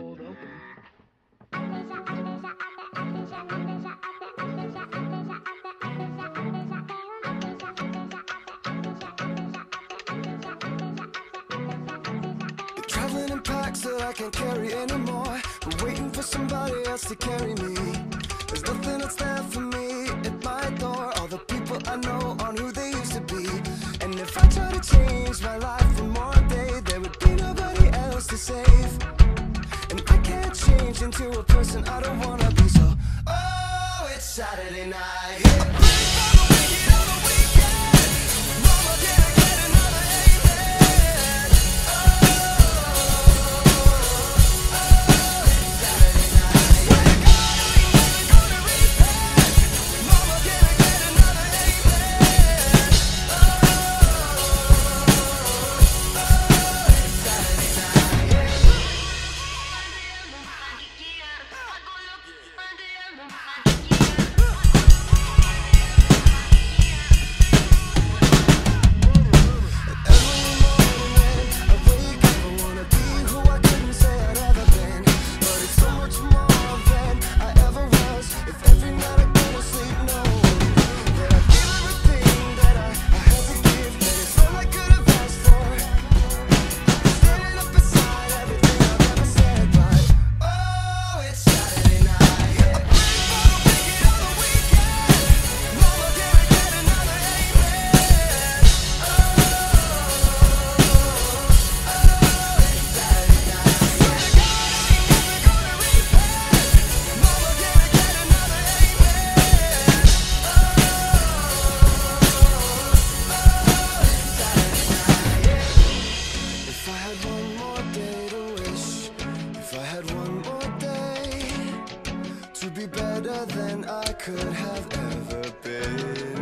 cold open. Traveling in packs that I can't carry anymore. Waiting for somebody else to carry me. There's nothing that's there for me at my door. All the people I know aren't who they used to be. And if I try to change my life one more day, person I don't wanna be. So, oh, it's Saturday night. If could have ever been.